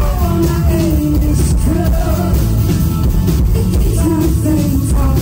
All I aim is true. It keeps my faith